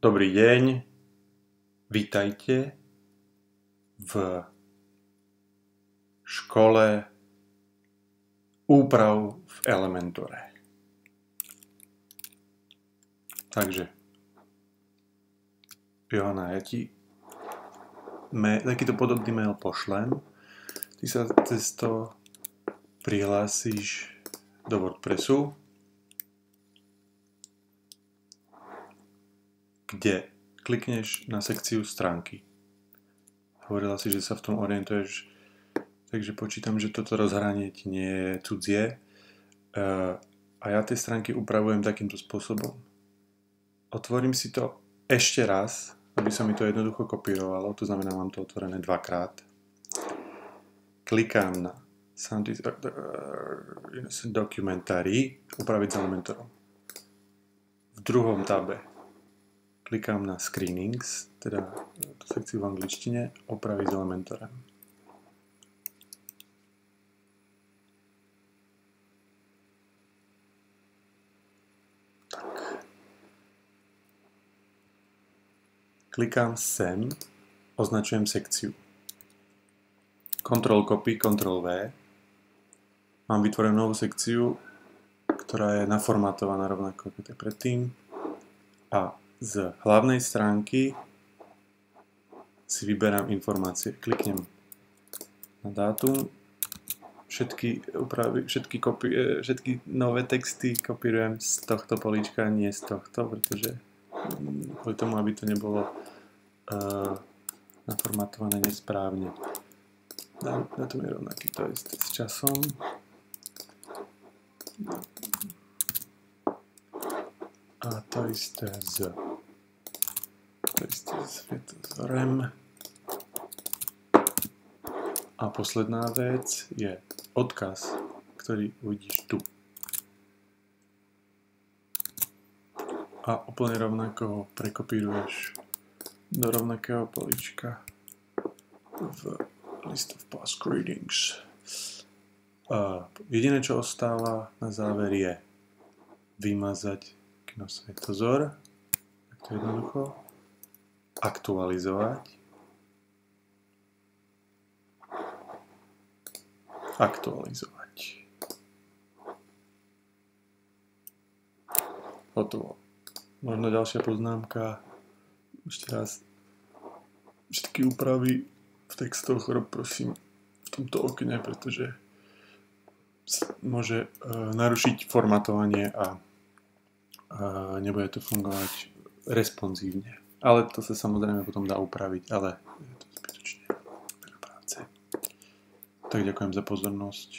Dobrý deň, vítajte v škole úprav v Elementore. Takže, Johana, ja ti takýto podobný mail pošlem. Ty sa cez to prihlásíš do WordPressu kde klikneš na sekciu stránky. Hovorila si, že sa v tom orientuješ, takže počítam, že toto rozhranie ti nie je cudzie. E, a ja tie stránky upravujem takýmto spôsobom. Otvorím si to ešte raz, aby sa mi to jednoducho kopírovalo, to znamená, mám to otvorené dvakrát. Klikám na Documentary, upraviť s elementorom. V druhom tabe klikám na Screenings, teda sekciu v angličtine, opravy s Elementorem. Tak. Klikám sem, označujem sekciu. Ctrl copy, Ctrl V. Mám vytvorenú novú sekciu, ktorá je naformátovaná rovnako ako predtým. A z hlavnej stránky si vyberám informácie. Kliknem na dátum, všetky, upravy, všetky, kopi, všetky nové texty kopírujem z tohto políčka, nie z tohto, pretože mm, kvôli tomu, aby to nebolo uh, naformatované nesprávne. Dátum je rovnaký, to je s časom. A to isté z svetozorem. A posledná vec je odkaz, ktorý uvidíš tu. A úplne rovnako ho prekopíruješ do rovnakého polička v list of past greetings. A jediné, čo ostáva na záver je vymazať knosvetozor. Tak to jednoducho aktualizovať. Aktualizovať. Hotovo. Možno ďalšia poznámka. Ešte raz. Všetky úpravy v textoch rob prosím v tomto okne, pretože môže uh, narušiť formatovanie a uh, nebude to fungovať responsívne. Ale to sa samozrejme potom dá upraviť, ale je to zbytočne práce. Tak ďakujem za pozornosť.